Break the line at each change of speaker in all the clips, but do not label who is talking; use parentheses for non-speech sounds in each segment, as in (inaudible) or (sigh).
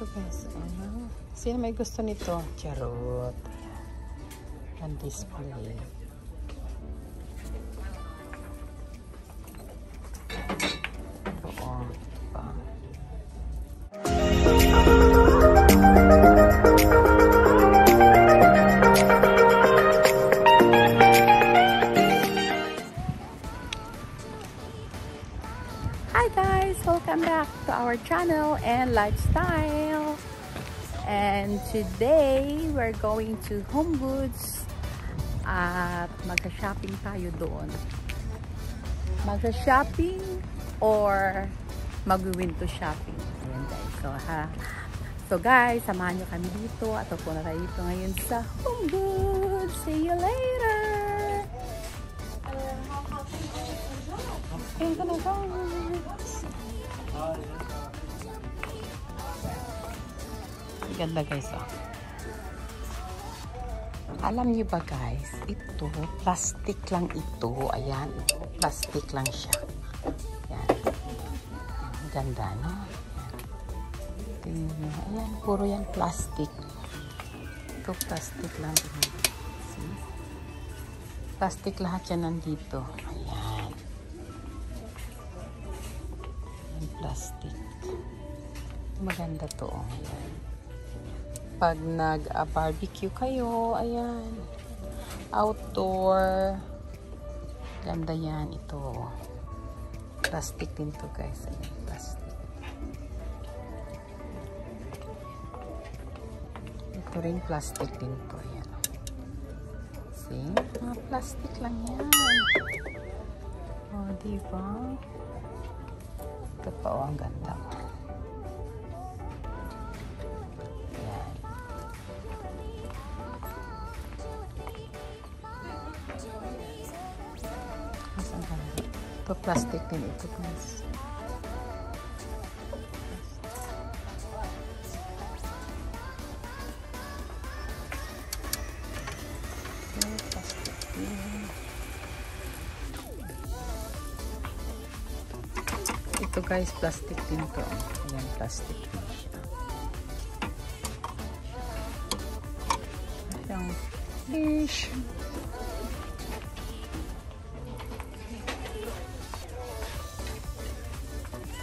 Ito guys. Ano? Sino may gusto nito? Charot. Ang display. Hi guys! Welcome back to our channel and lifestyle. And today, we're going to Home Goods at magsa-shopping tayo doon. Magsa-shopping or mag-window shopping. Ayan guys. So, ha, so guys, samahan nyo kami dito at upo na tayo dito ngayon sa Home Goods. See you later! Ayan ka na guys. Ganda guys oh. Alam niyo ba guys, ito, plastic lang ito. Ayan, plastic lang siya. Ayan. Ang Ganda, no? Ayan. Tingnan. Ayan, puro yan plastic. Ito, plastic lang. See? Plastic lahat yan nandito. Ayan. Ayan, plastic. Maganda to. Oh. Ayan pag nag-barbecue kayo, ayan, outdoor, ganda yan, ito, plastic din to guys, ayan, plastic. Ito rin plastic din to, ayan. See? Mga plastic lang yan. O, oh, diba? Ito pa, oh, ang ganda. Ayan. Ito plastic din ito guys. Ito, guys, plastic din to. Ayan, plastic din siya. Ayan, fish.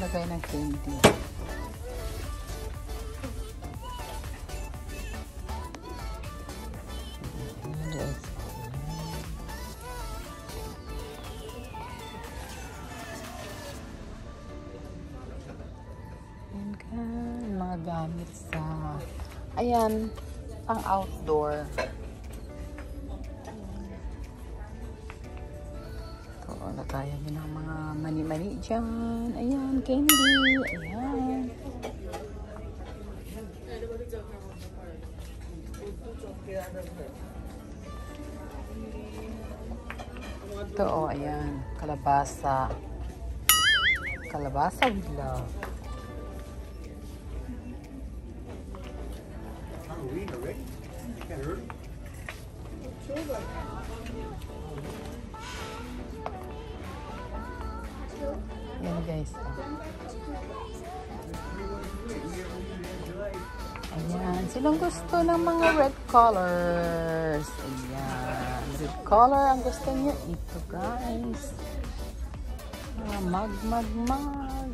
Ito lagay ng candy. Ayan, mga gamit sa ayan, pang outdoor. Lagayan nyo ng mga mani-mani dyan. Ayan, candy. Ayan. Ito, oh, ayan. Kalabasa. Kalabasa with love.
Halloween already? Kind of early.
Yan guys. Ayan. Sinong gusto ng mga red colors? Ayan. Red color ang gusto niyo. Ito guys. Ah, mag, mag, mag.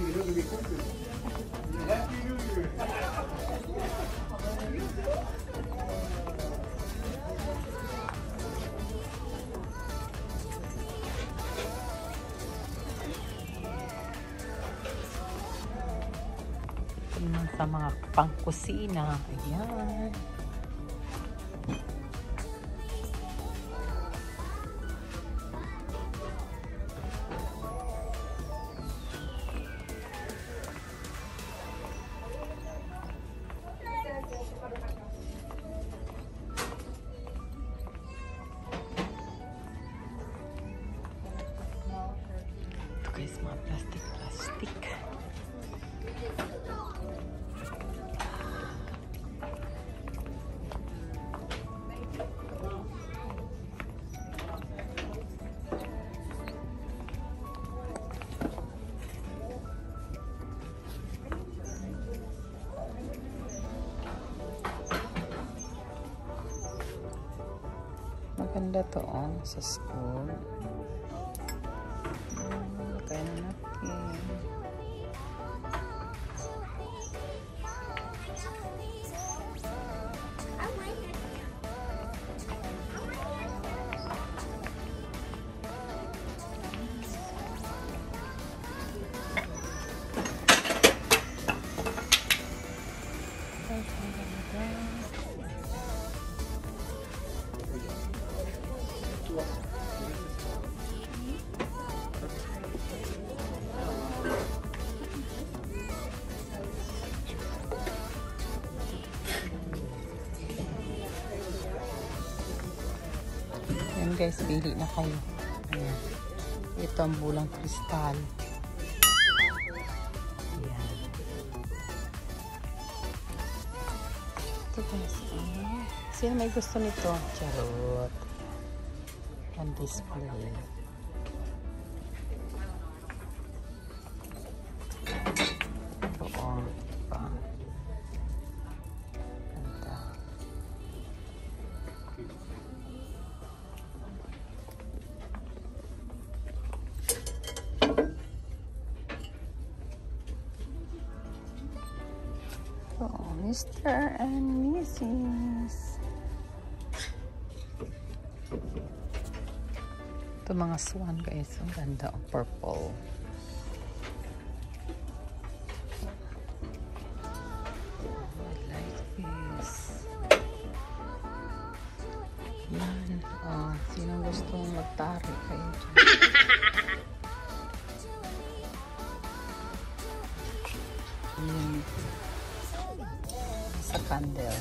Happy
sa mga pangkusina. Ayan. Ganda to, oh. Sa school. Guys, pili na kayo. Ayan. Ito ang bulang kristal. Ayan. Ito guys. ah. Sino may gusto nito? Charot. On display. Oh, Mr. and Mrs. Ito mga swan guys. Ang ganda. Ang purple. I like this. Yan. Oh, sino gustong magtari kayo dyan? (laughs) candle.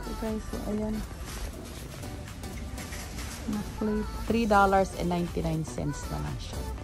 So guys, so ayan. Na-plate. $3.99 na lang siya.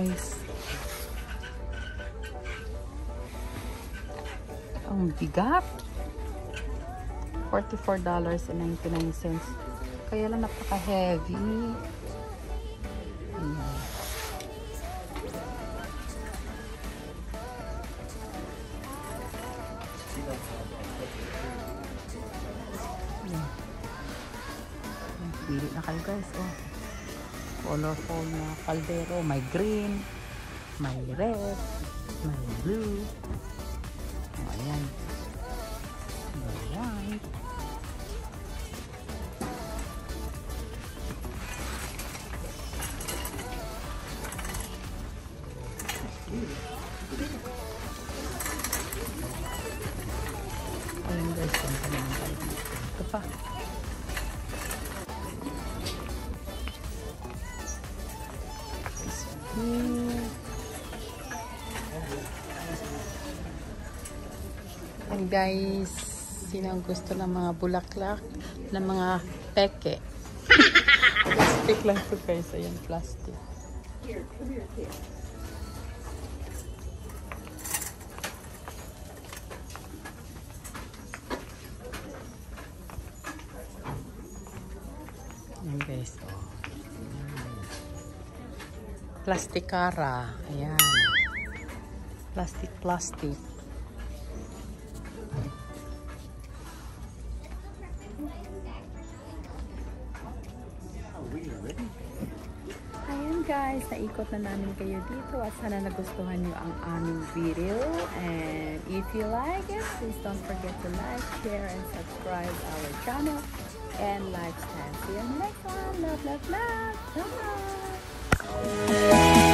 Guys. Ang bigat. $44.99. Kaya lang napaka-heavy. Ayan. Pili na kayo guys. Oh. Colorful na kaldero. May green, may red, may blue. Oh, ayan. White. Ayun guys, kanyang kaldero. Ito pa. Guys, sino ang gusto ng mga bulaklak, ng mga peke? plastic lang to guys. Ayan, plastic. Ayan guys, oh. Plastikara. Ayan. Plastic, plastic. Guys, naikot na namin kayo dito at sana nagustuhan nyo ang aming video. And if you like it, please don't forget to like, share, and subscribe our channel and lifestyle. See you in the next one. Love, love, love. Bye!